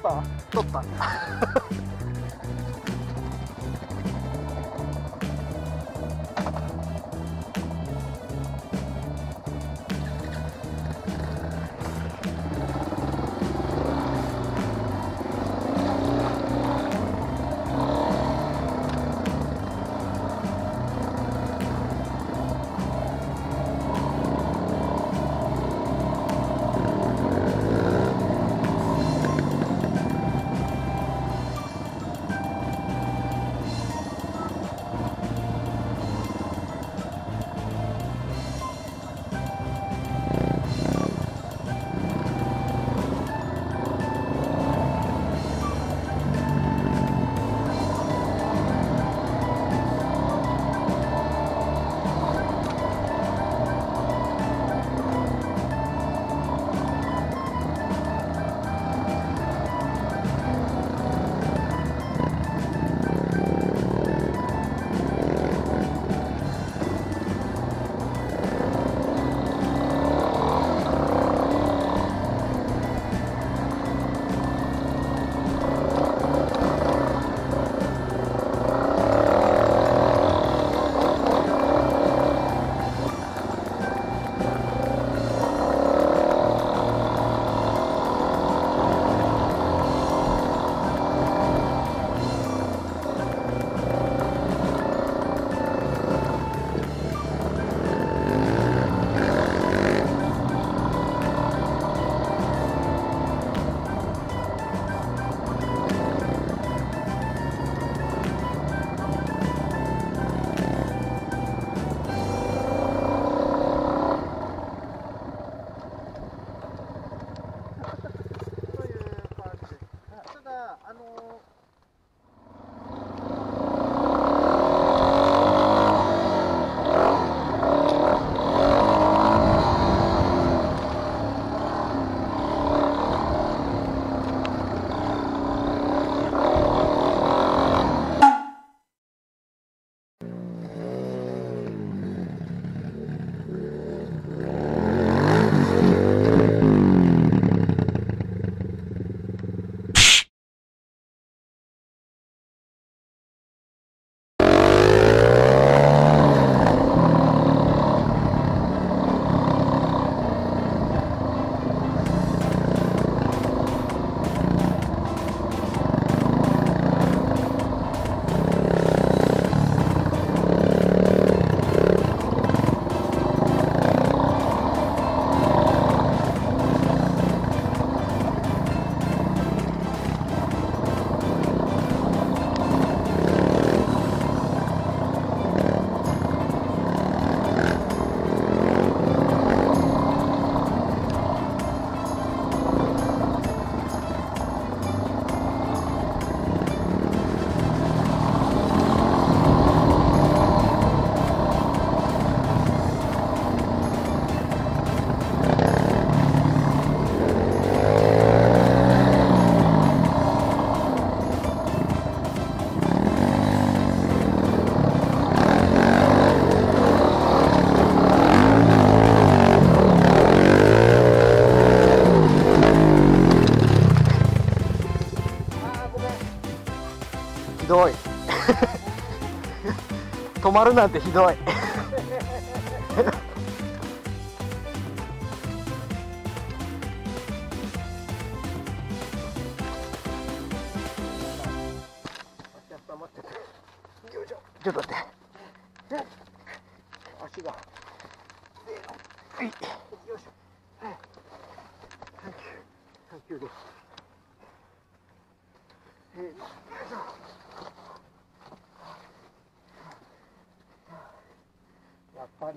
った取った止まるなんてひどい。ちょっと待って。足が。はいよしょ。はい。サンキュー。サンキューです。せーのよいしょ。phân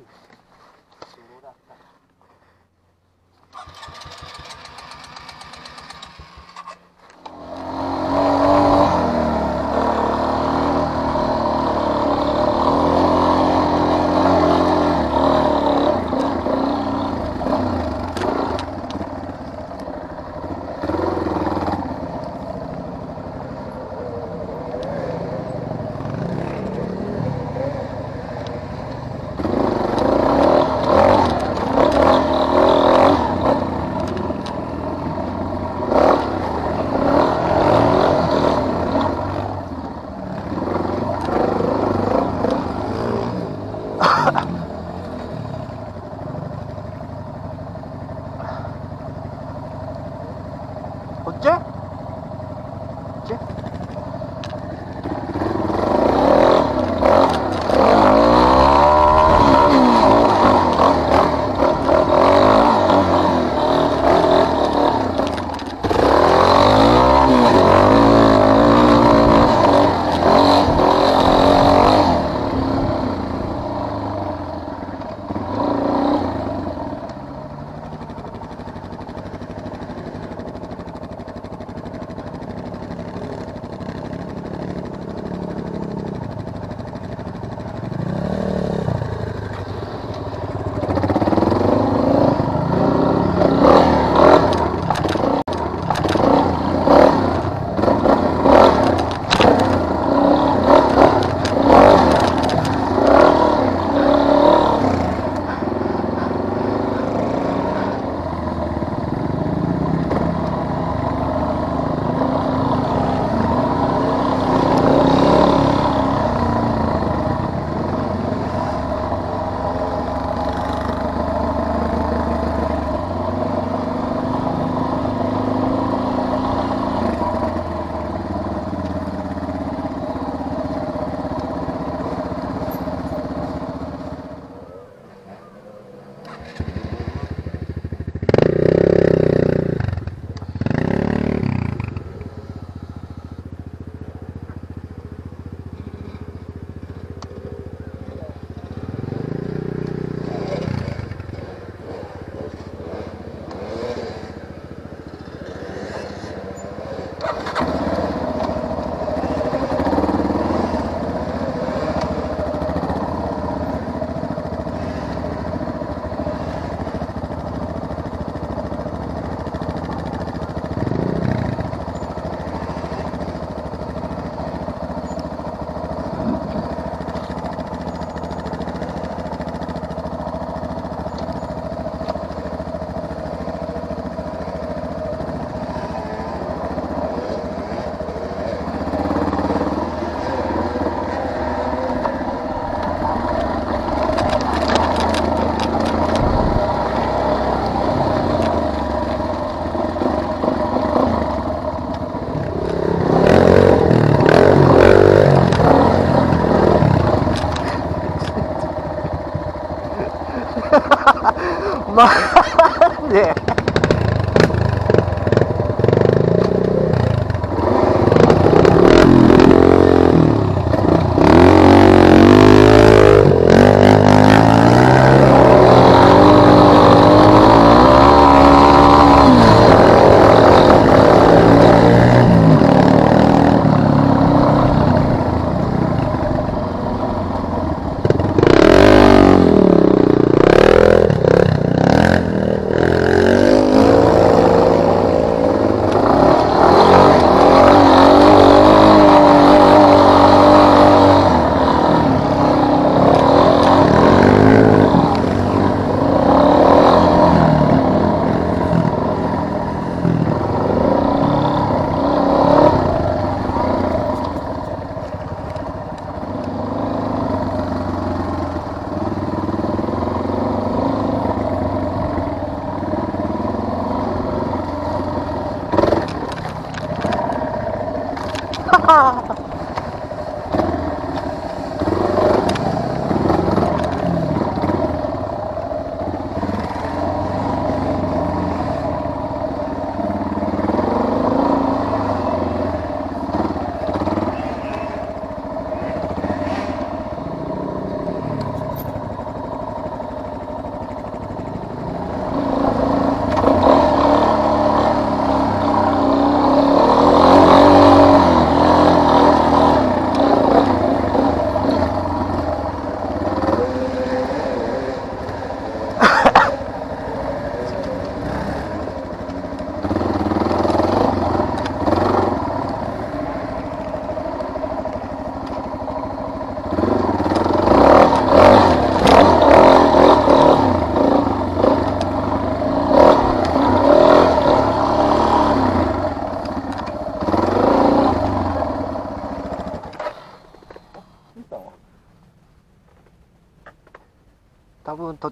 っ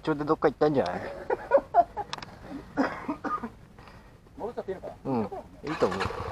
調でどっか行ったんじゃない？戻っちゃっていいのかな？うん、いいと思う。